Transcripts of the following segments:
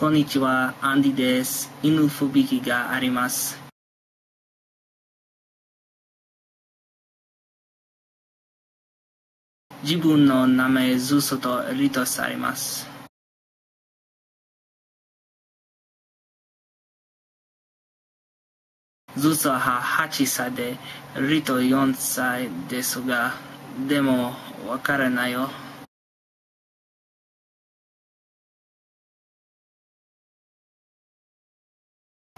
こんにちは、アンディです。犬不引きがあります。自分の名前ずっとリトされます。ずつは8歳で、リト4歳ですが、でもわからないよ。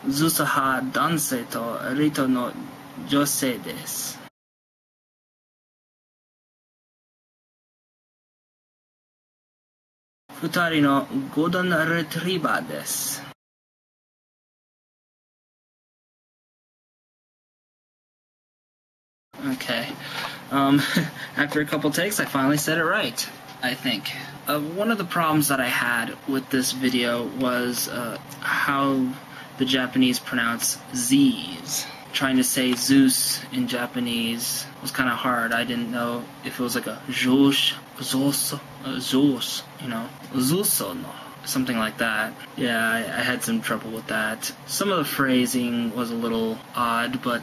Zusa ha dansé to rito no yosei desu. Futari no golden retriever desu. Okay. Um, after a couple takes, I finally said it right, I think. Uh, one of the problems that I had with this video was uh, how the Japanese pronounce Z's. Trying to say Zeus in Japanese was kind of hard. I didn't know if it was like a Josh, Zos, uh, Zeus, you know, Zuso no, something like that. Yeah, I, I had some trouble with that. Some of the phrasing was a little odd, but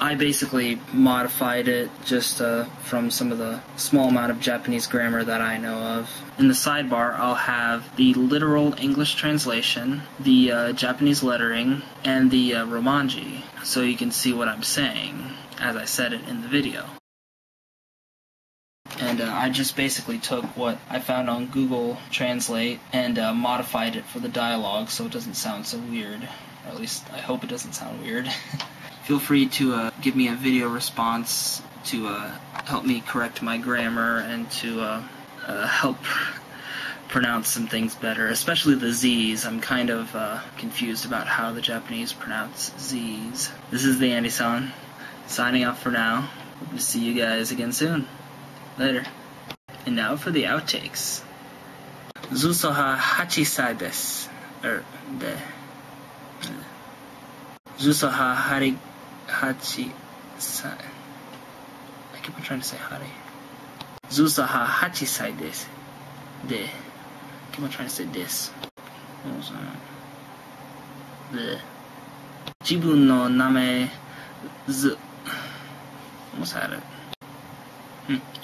I basically modified it just uh, from some of the small amount of Japanese grammar that I know of. In the sidebar, I'll have the literal English translation, the uh, Japanese lettering, and the uh, Romanji, so you can see what I'm saying as I said it in the video. And uh, I just basically took what I found on Google Translate and uh, modified it for the dialogue so it doesn't sound so weird. Or at least I hope it doesn't sound weird. Feel free to uh, give me a video response to uh, help me correct my grammar and to uh, uh, help pronounce some things better, especially the Z's. I'm kind of confused about how the Japanese pronounce Z's. This is the Andy san signing off for now. Hope to see you guys again soon. Later. And now for the outtakes. Zusoha Hachisai des. er, the. Zusoha Hari Hachisai. I keep on trying to say Hari. Zusoha Hachisai des. De. I keep on trying to say this. What was that? The. Jibun no name. Z. Almost had it. Hmm.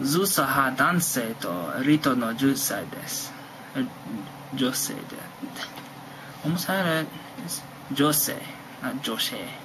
ズサは男性とリトの10歳です。女性で。女性、女性。